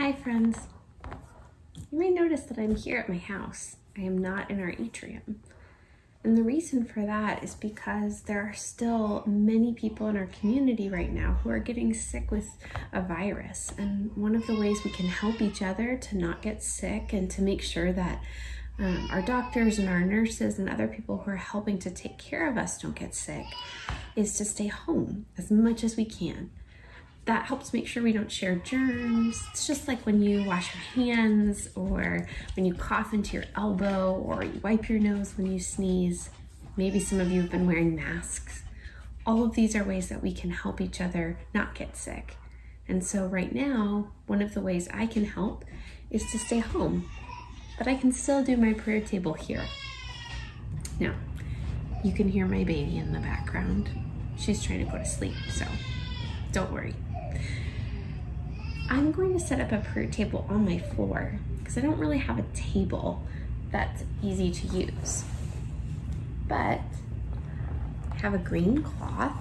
Hi friends. You may notice that I'm here at my house. I am not in our atrium. And the reason for that is because there are still many people in our community right now who are getting sick with a virus. And one of the ways we can help each other to not get sick and to make sure that um, our doctors and our nurses and other people who are helping to take care of us don't get sick is to stay home as much as we can that helps make sure we don't share germs. It's just like when you wash your hands or when you cough into your elbow or you wipe your nose when you sneeze. Maybe some of you have been wearing masks. All of these are ways that we can help each other not get sick. And so right now, one of the ways I can help is to stay home, but I can still do my prayer table here. Now, you can hear my baby in the background. She's trying to go to sleep, so don't worry. I'm going to set up a prayer table on my floor because I don't really have a table that's easy to use. But I have a green cloth.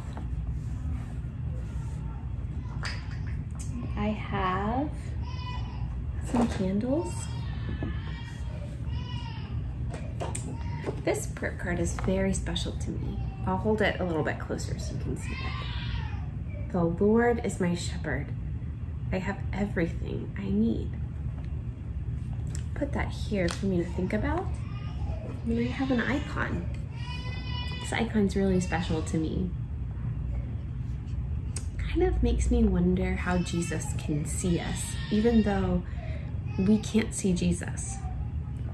I have some candles. This prayer card is very special to me. I'll hold it a little bit closer so you can see it. The Lord is my shepherd. I have everything I need. Put that here for me to think about. And I have an icon. This icon's really special to me. Kind of makes me wonder how Jesus can see us, even though we can't see Jesus.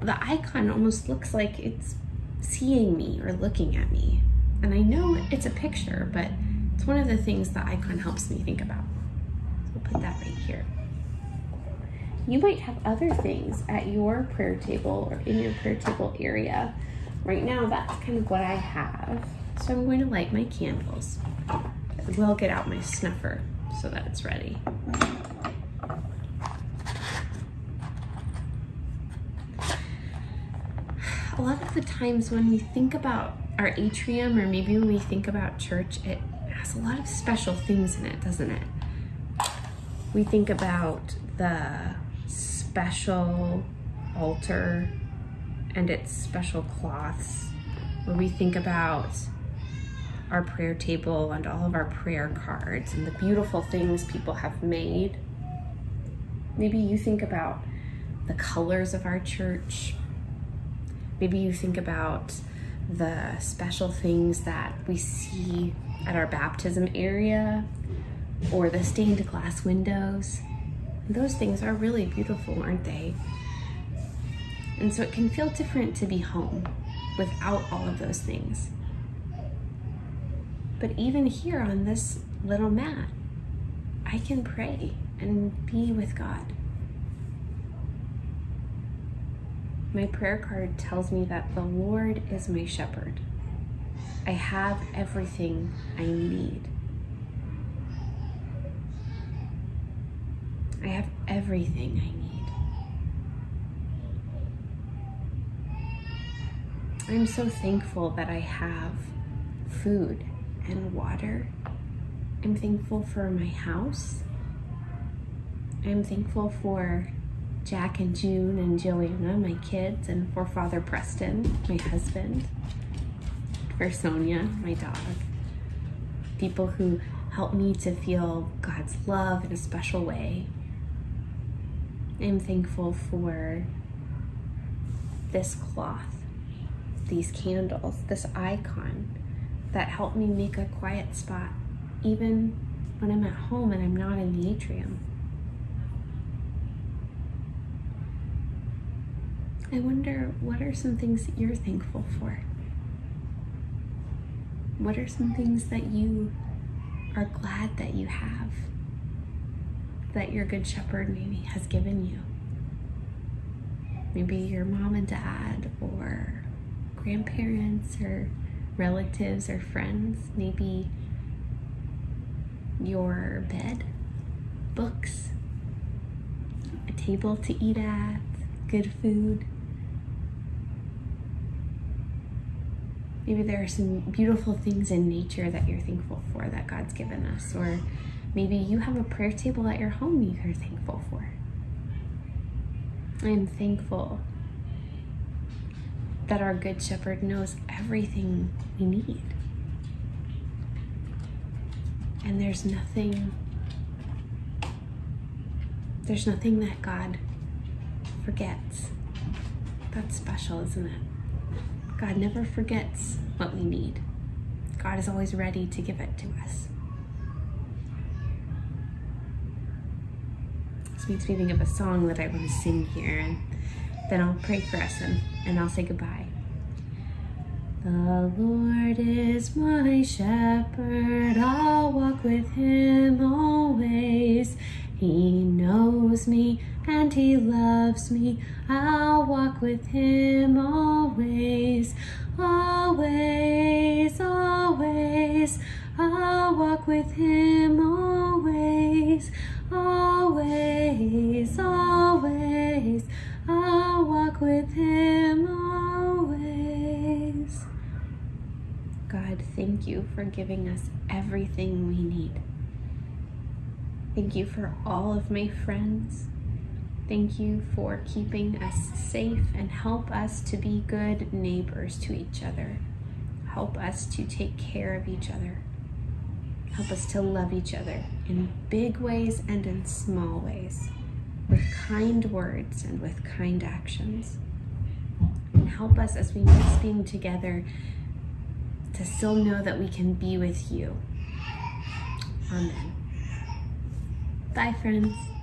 The icon almost looks like it's seeing me or looking at me. And I know it's a picture, but it's one of the things the icon helps me think about. Put that right here. You might have other things at your prayer table or in your prayer table area. Right now, that's kind of what I have. So I'm going to light my candles. I will get out my snuffer so that it's ready. A lot of the times when we think about our atrium or maybe when we think about church, it has a lot of special things in it, doesn't it? We think about the special altar and its special cloths, where we think about our prayer table and all of our prayer cards and the beautiful things people have made. Maybe you think about the colors of our church. Maybe you think about the special things that we see at our baptism area or the stained glass windows. Those things are really beautiful, aren't they? And so it can feel different to be home without all of those things. But even here on this little mat, I can pray and be with God. My prayer card tells me that the Lord is my shepherd. I have everything I need. I have everything I need. I'm so thankful that I have food and water. I'm thankful for my house. I'm thankful for Jack and June and Joanna, my kids, and for Father Preston, my husband, for Sonia, my dog. People who help me to feel God's love in a special way I'm thankful for this cloth, these candles, this icon that help me make a quiet spot even when I'm at home and I'm not in the atrium. I wonder what are some things that you're thankful for? What are some things that you are glad that you have? That your good shepherd maybe has given you. Maybe your mom and dad or grandparents or relatives or friends, maybe your bed, books, a table to eat at, good food. Maybe there are some beautiful things in nature that you're thankful for that God's given us, or Maybe you have a prayer table at your home you're thankful for. I am thankful that our Good Shepherd knows everything we need. And there's nothing, there's nothing that God forgets. That's special, isn't it? God never forgets what we need. God is always ready to give it to us. This makes me think of a song that I want to sing here, and then I'll pray for us and, and I'll say goodbye. The Lord is my shepherd, I'll walk with him always. He knows me and he loves me, I'll walk with him always. Always, always, I'll walk with him God, thank you for giving us everything we need. Thank you for all of my friends. Thank you for keeping us safe and help us to be good neighbors to each other. Help us to take care of each other. Help us to love each other in big ways and in small ways, with kind words and with kind actions. And help us as we miss being together to still know that we can be with you. Amen. Bye, friends.